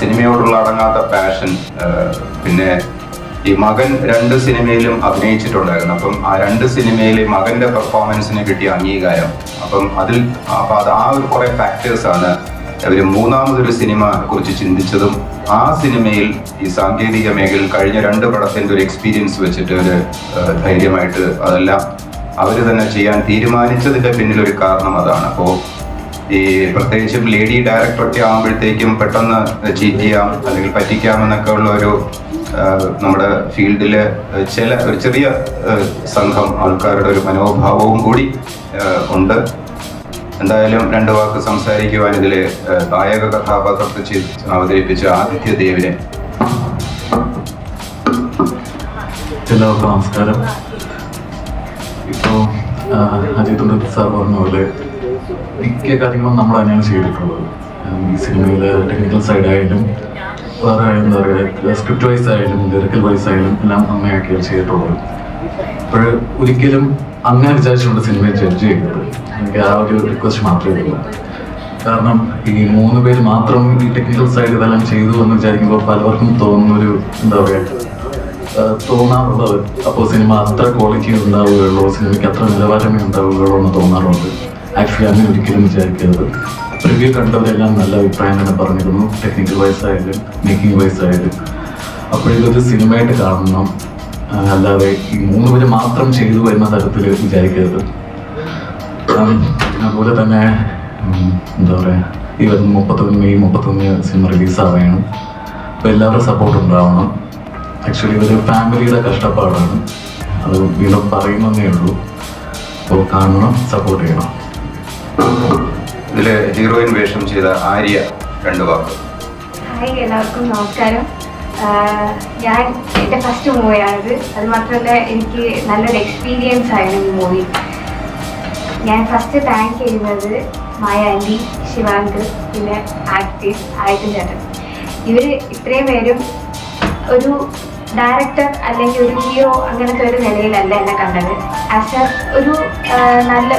സിനിമയോടുള്ള അടങ്ങാത്ത പാഷൻ പിന്നെ ഈ മകൻ രണ്ട് സിനിമയിലും അഭിനയിച്ചിട്ടുണ്ടായിരുന്നു. അപ്പം ആ രണ്ട് സിനിമയിലെ മകന്റെ പെർഫോമൻസിന് കിട്ടിയ അംഗീകാരം. അപ്പം അതിൽ അപ്പം അത് ആ ഒരു കുറെ ഫാക്ടേഴ്സാണ് അവർ മൂന്നാമതൊരു സിനിമ കുറിച്ച് ചിന്തിച്ചതും ആ സിനിമയിൽ ഈ സാങ്കേതിക മേഖലയിൽ കഴിഞ്ഞ രണ്ട് പടത്തിന്റെ ഒരു എക്സ്പീരിയൻസ് വെച്ചിട്ട് ഒരു ധൈര്യമായിട്ട് അതെല്ലാം അവർ തന്നെ ചെയ്യാൻ തീരുമാനിച്ചതിന്റെ പിന്നിലൊരു കാരണം അതാണ്. അപ്പോൾ ഈ പ്രത്യേകിച്ചും ലേഡി ഡയറക്ടറൊക്കെ ആകുമ്പോഴത്തേക്കും പെട്ടെന്ന് ചീറ്റ് ചെയ്യാം അല്ലെങ്കിൽ പറ്റിക്കാം എന്നൊക്കെ ഉള്ള ഒരു നമ്മുടെ ഫീൽഡിൽ ചില ഒരു ചെറിയ സംഘം ആൾക്കാരുടെ ഒരു മനോഭാവവും കൂടി ഉണ്ട്. എന്തായാലും രണ്ട് വാക്ക് സംസാരിക്കുവാൻ ഇതിൽ ഗായക കഥാപാത്രത്തെ ചെയ്ത് അവതരിപ്പിച്ച ആദിത്യ ദേവിനെ. എല്ലാവർക്കും നമസ്കാരം. ഇപ്പോൾ അജിത് സാർ പറഞ്ഞ പോലെ മിക്ക കാര്യങ്ങളും നമ്മൾ തന്നെയാണ് ചെയ്തിട്ടുള്ളത്. ഈ സിനിമയിലെ ടെക്നിക്കൽ സൈഡായാലും വേറെ എന്താ പറയുക സ്ക്രിപ്റ്റ് വൈസ് ആയാലും ലിറിക്കൽ വൈസ് ആയാലും എല്ലാം നന്നാക്കിയാണ് ചെയ്തിട്ടുള്ളത്. അപ്പോൾ ഒരിക്കലും അങ്ങനെ വിചാരിച്ചുകൊണ്ട് സിനിമയെ ജഡ്ജ് ചെയ്തത് എനിക്ക് ആ ഒരു റിക്വസ്റ്റ് മാത്രമേ ഉള്ളൂ. കാരണം ഈ മൂന്ന് പേര് മാത്രം ഈ ടെക്നിക്കൽ സൈഡ് ഇതെല്ലാം ചെയ്തു എന്ന് വിചാരിക്കുമ്പോൾ പലർക്കും തോന്നുന്നൊരു എന്താ പറയുക തോന്നാറുള്ളത്. അപ്പോൾ സിനിമ അത്ര ക്വാളിറ്റി ഉണ്ടാവുകയുള്ളൂ സിനിമയ്ക്ക് അത്ര നിലവാരമേ ഉണ്ടാവുകയുള്ളൂ എന്ന് തോന്നാറുണ്ട്. ആക്ച്വലി അങ്ങനെ ഒരിക്കലും വിചാരിക്കരുത്. റിവ്യൂ കണ്ടവരെല്ലാം നല്ല അഭിപ്രായം തന്നെ പറഞ്ഞിരുന്നു. ടെക്നിക്കൽ വൈസ് ആയാലും മേക്കിംഗ് വൈസ് ആയാലും. അപ്പോഴിതൊരു സിനിമയായിട്ട് കാണണം. അല്ലാതെ ഈ മൂന്ന് പേര് മാത്രം ചെയ്തു എന്ന തരത്തിൽ വിചാരിക്കരുത്. അതുപോലെ തന്നെ എന്താ പറയുക ഈ വരുന്ന മുപ്പത്തൊന്ന് മെയ് മുപ്പത്തൊന്ന് സിനിമ റിലീസാവുകയാണ് അപ്പോൾ എല്ലാവരും സപ്പോർട്ട് ഉണ്ടാവണം. ആക്ച്വലി ഇതൊരു ഫാമിലിയുടെ കഷ്ടപ്പാടാണ്. അത് വീണ്ടും പറയുന്നതേ ഉള്ളൂ. അപ്പോൾ കാണണം സപ്പോർട്ട് ചെയ്യണം. ഇതിലെ ഹീറോയിൻ വേഷം ചെയ്ത ആര്യ രണ്ട് വാക്ക്. ഹായ് എല്ലാവർക്കും നമസ്കാരം. ഞാൻ എന്റെ ഫസ്റ്റ് മൂവിയാണിത് അത് മാത്രമല്ല എനിക്ക് നല്ലൊരു എക്സ്പീരിയൻസ് ആയിരുന്നു ഈ മൂവി ഞാൻ ഫസ്റ്റ് താങ്ക് ചെയ്യുന്നത് മായ ആന്റി ശിവാങ്ക് പിന്നെ ആക്ടീവ് ആയിട്ടും ചേട്ടൻ. ഇവർ ഇത്രയും പേരും ഒരു ഡയറക്ടർ അല്ലെങ്കിൽ ഒരു ഹീറോ അങ്ങനത്തെ ഒരു നിലയിലല്ല എന്നെ കണ്ടത്. ആസ് എ ഒരു നല്ല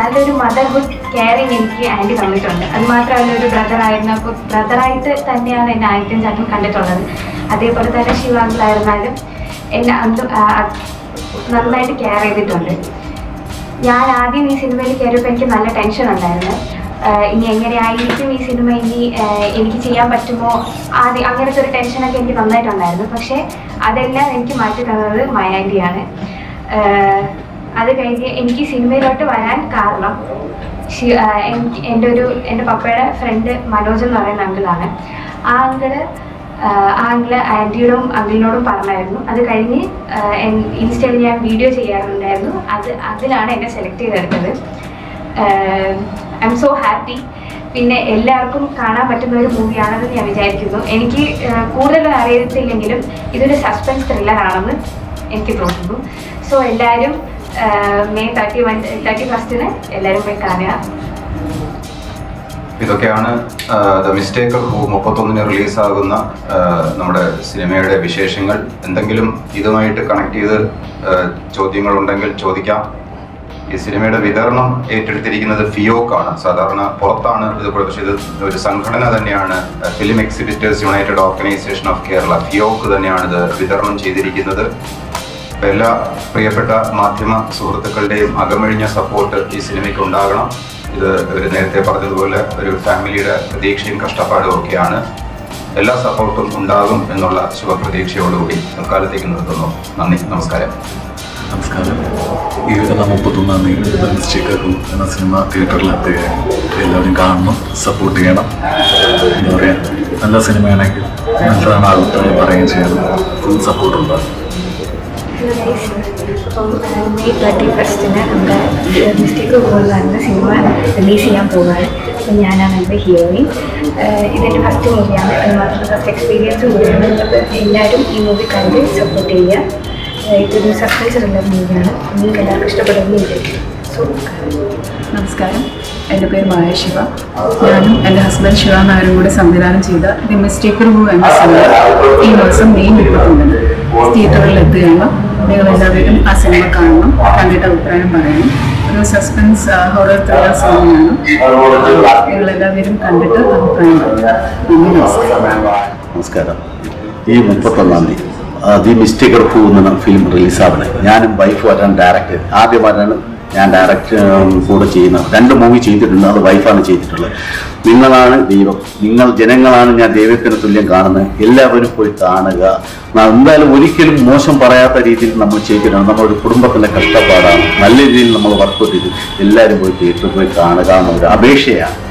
നല്ലൊരു മദർഹുഡ് കെയറിങ് എനിക്ക് ആന്റി തന്നിട്ടുണ്ട് അത് മാത്രമല്ല ഒരു ബ്രദർ ആയിരുന്നപ്പോൾ ബ്രദറായിട്ട് തന്നെയാണ് എന്റെ ആയിട്ടും ചാട്ടും കണ്ടിട്ടുള്ളത്. അതേപോലെ തന്നെ ശിവാങ്കിളായിരുന്നാലും എന്നെ അന്ന് നന്നായിട്ട് കെയർ ചെയ്തിട്ടുണ്ട്. ഞാൻ ആദ്യം ഈ സിനിമയിൽ കയറിയപ്പോൾ എനിക്ക് നല്ല ടെൻഷൻ ഉണ്ടായിരുന്നു. ഇനി എങ്ങനെയായിരിക്കും ഈ സിനിമ? ഇനി എനിക്ക് ചെയ്യാൻ പറ്റുമോ? ആദ്യം അങ്ങനത്തെ ഒരു ടെൻഷനൊക്കെ എനിക്ക് നന്നായിട്ടുണ്ടായിരുന്നു. പക്ഷേ അതെല്ലാം എനിക്ക് മാറ്റി തന്നത് മയാന്റിയാണ് അത് കഴിഞ്ഞ് എനിക്ക് സിനിമയിലോട്ട് വരാൻ കാരണം എന്റെ ഒരു എന്റെ പപ്പയുടെ ഫ്രണ്ട് മനോജ് എന്ന് പറയുന്ന അങ്കിളാണ് ആ അങ്കിൾ ആ അങ്കിൾ ആന്റിയോടും അങ്കിളിനോടും പറഞ്ഞായിരുന്നു. അത് കഴിഞ്ഞ് ഇൻസ്റ്റയിൽ ഞാൻ വീഡിയോ ചെയ്യാറുണ്ടായിരുന്നു. അത് അതിലാണ് എന്നെ സെലക്ട് ചെയ്തെടുത്തത്. ഐ എം സോ ഹാപ്പി പിന്നെ എല്ലാവർക്കും കാണാൻ പറ്റുന്ന ഒരു മൂവിയാണെന്ന് ഞാൻ വിചാരിക്കുന്നു. എനിക്ക് കൂടുതൽ അറിയത്തില്ലെങ്കിലും ഇതൊരു സസ്പെൻസ് ത്രില്ലറാണെന്ന് എനിക്ക് തോന്നുന്നു. സോ എല്ലാവരും മെയ് തേർട്ടി വൺ തേർട്ടി ഫസ്റ്റിന് എല്ലാവരും പോയി കാണുക. ഇതൊക്കെയാണ് ദ മിസ്റ്റേക്ക് ഹൂ മുപ്പത്തൊന്നിന് റിലീസാകുന്ന നമ്മുടെ സിനിമയുടെ വിശേഷങ്ങൾ. എന്തെങ്കിലും ഇതുമായിട്ട് കണക്ട് ചെയ്ത് ചോദ്യങ്ങളുണ്ടെങ്കിൽ ചോദിക്കാം. ഈ സിനിമയുടെ വിതരണം ഏറ്റെടുത്തിരിക്കുന്നത് ഫിയോക്കാണ്. സാധാരണ പുറത്താണ് ഇത് പക്ഷേ ഇത് ഒരു സംഘടന തന്നെയാണ് film exhibitors united organisation of Kerala FEUOK തന്നെയാണ് ഇത് വിതരണം ചെയ്തിരിക്കുന്നത്. എല്ലാ പ്രിയപ്പെട്ട മാധ്യമ സുഹൃത്തുക്കളുടെയും അകമഴിഞ്ഞ സപ്പോർട്ട് ഈ സിനിമയ്ക്ക് ഉണ്ടാകണം. ഇത് ഇവർ നേരത്തെ പറഞ്ഞതുപോലെ ഒരു ഫാമിലിയുടെ പ്രതീക്ഷയും കഷ്ടപ്പാടും ഒക്കെയാണ്. എല്ലാ സപ്പോർട്ടും ഉണ്ടാകും എന്നുള്ള ശുഭപ്രതീക്ഷയോടുകൂടി തൽക്കാലത്തേക്ക് നിർത്തുന്നു. നന്ദി നമസ്കാരം. നമസ്കാരം. ഈ വരുന്ന മുപ്പത്തൊന്നാം തീയതി മിസ്റ്റേക്കും എന്ന സിനിമ തിയേറ്ററിൽ തിയേറ്ററിലെത്തുകയാണ് എല്ലാവരും കാണണം സപ്പോർട്ട് ചെയ്യണം. എന്താ പറയുക നല്ല സിനിമയാണെങ്കിൽ നല്ലതാണ് അഭിപ്രായം പറയുകയും ചെയ്യണം ഫുൾ സപ്പോർട്ട് ഉണ്ടാകും ഹലോ ഗൈസ് മെയ് തേർട്ടി ഫസ്റ്റിന് നമ്മുടെ മിസ്റ്റേക്ക് പോകുന്ന സിനിമ റിലീസ് ചെയ്യാൻ പോവുകയാണ്. അപ്പം ഞാനാണ് എന്റെ ഹീറോയിൻ ഇതെന്റെ ഫസ്റ്റ് മൂവിയാണ് അത് മാത്രമല്ല ഫസ്റ്റ് എക്സ്പീരിയൻസ് കൂടിയാണ്. എല്ലാവരും ഈ മൂവി കണ്ട് സപ്പോർട്ട് ചെയ്യുക. ഇതൊരു സർപ്രൈസ് ഉള്ള മൂവിയാണ് നിങ്ങൾക്ക് എല്ലാവർക്കും ഇഷ്ടപ്പെടുമെന്ന് സോ നമസ്കാരം. എന്റെ പേര് മായ ശിവ. ഞാനും എന്റെ ഹസ്ബൻഡ് ശിവ നായരും കൂടെ സംവിധാനം ചെയ്ത ദി മിസ്റ്റേക്കർ ഹൂ എന്ന സിനിമ ഈ മാസം മെയ് മുപ്പത്തൊന്നിന്. തിയേറ്ററിൽ എത്തുകയാണ് നിങ്ങൾ എല്ലാവരും ആ സിനിമ കാണണം. കണ്ടിട്ട് അഭിപ്രായം പറയണം. ഒരു സസ്പെൻസ് ഹൊറർ ത്രില്ലർ സിനിമയാണ് നിങ്ങൾ എല്ലാവരും കണ്ടിട്ട് അഭിപ്രായം നന്ദി നമസ്കാരം. ഈ മുപ്പത്തൊന്നാം തീയതി ദി മിസ്റ്റേക്കർ പൂ എന്ന ഫിലിം റിലീസാവണേ ഞാനും വൈഫുമായിട്ടാണ് ഡയറക്റ്റ് ആദ്യമായിട്ടാണ് ഞാൻ ഡയറക്റ്റ് കൂടെ ചെയ്യുന്ന രണ്ട് മൂവി ചെയ്തിട്ടുണ്ട് അത് വൈഫാണ് ചെയ്തിട്ടുള്ളത്. നിങ്ങളാണ് ദൈവം. നിങ്ങൾ ജനങ്ങളാണ് ഞാൻ ദൈവത്തിന് തുല്യം കാണുന്നത്. എല്ലാവരും പോയി കാണുക. എന്തായാലും ഒരിക്കലും മോശം പറയാത്ത രീതിയിൽ നമ്മൾ ചെയ്തിട്ടുണ്ട്. നമ്മളൊരു കുടുംബത്തിന്റെ കഷ്ടപ്പാടാണ്. നല്ല രീതിയിൽ നമ്മൾ വർക്കൗട്ട് ചെയ്ത് എല്ലാവരും പോയി തിയേറ്ററിൽ പോയി കാണുക എന്നൊരു അപേക്ഷയാണ്.